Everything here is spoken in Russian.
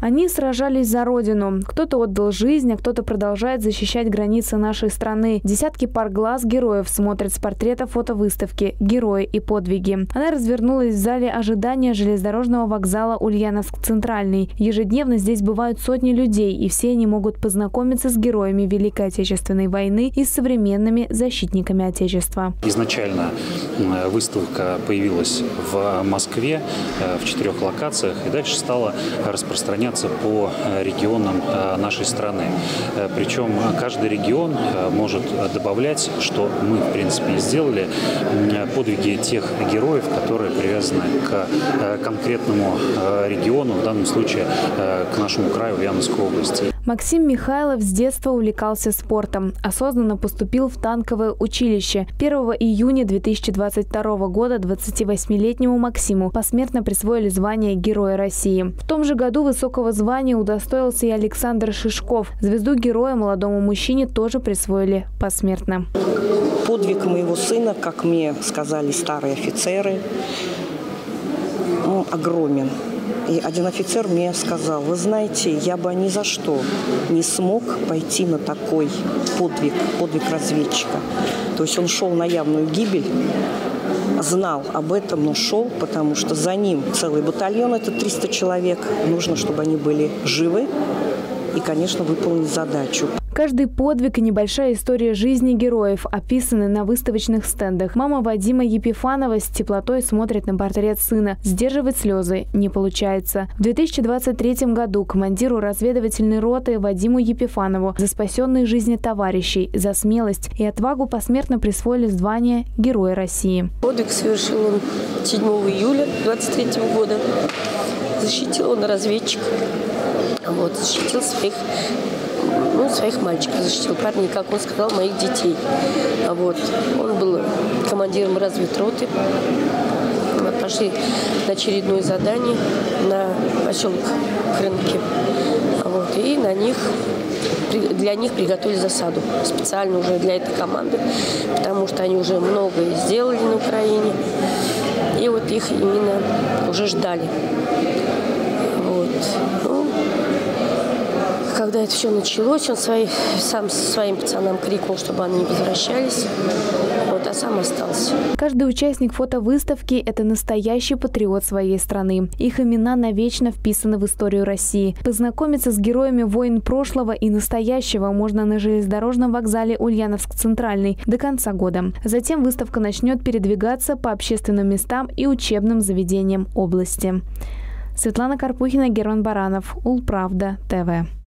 Они сражались за Родину. Кто-то отдал жизнь, а кто-то продолжает защищать границы нашей страны. Десятки пар глаз героев смотрят с портрета фотовыставки «Герои и подвиги». Она развернулась в зале ожидания железнодорожного вокзала Ульяновск-Центральный. Ежедневно здесь бывают сотни людей, и все они могут познакомиться с героями Великой Отечественной войны и современными защитниками Отечества. Изначально выставка появилась в Москве э, в четырех локациях и дальше стала распространяться по э, регионам э, нашей страны. Причем каждый регион может добавлять, что мы, в принципе, и сделали, подвиги тех героев, которые привязаны к конкретному региону, в данном случае к нашему краю Ульяновской области. Максим Михайлов с детства увлекался спортом. Осознанно поступил в танковое училище. 1 июня 2022 года 28-летнему Максиму посмертно присвоили звание Героя России. В том же году высокого звания удостоился и Александр Шишков. Звезду Героя молодому мужчине тоже присвоили посмертно. Подвиг моего сына, как мне сказали старые офицеры, ну, огромен. И один офицер мне сказал, вы знаете, я бы ни за что не смог пойти на такой подвиг, подвиг разведчика. То есть он шел на явную гибель, знал об этом, но шел, потому что за ним целый батальон, это 300 человек. Нужно, чтобы они были живы и, конечно, выполнить задачу. Каждый подвиг и небольшая история жизни героев описаны на выставочных стендах. Мама Вадима Епифанова с теплотой смотрит на портрет сына. Сдерживать слезы не получается. В 2023 году командиру разведывательной роты Вадиму Епифанову за спасенные жизни товарищей, за смелость и отвагу посмертно присвоили звание Героя России. Подвиг совершил он 7 июля 2023 года. Защитил он разведчик. Вот, защитил своих ну, своих мальчиков защитил, парней, как он сказал, моих детей. А вот. Он был командиром разведроты. Мы пошли на очередное задание на поселок Крынки. А вот. И на них для них приготовили засаду специально уже для этой команды, потому что они уже многое сделали на Украине, и вот их именно уже ждали. Вот. Ну, когда это все началось, он свои, сам своим пацанам крикнул, чтобы они не возвращались. Вот, а сам остался. Каждый участник фотовыставки – это настоящий патриот своей страны. Их имена навечно вписаны в историю России. Познакомиться с героями войн прошлого и настоящего можно на железнодорожном вокзале Ульяновск-Центральный до конца года. Затем выставка начнет передвигаться по общественным местам и учебным заведениям области. Светлана Карпухина, Герман Баранов, Улправда, ТВ.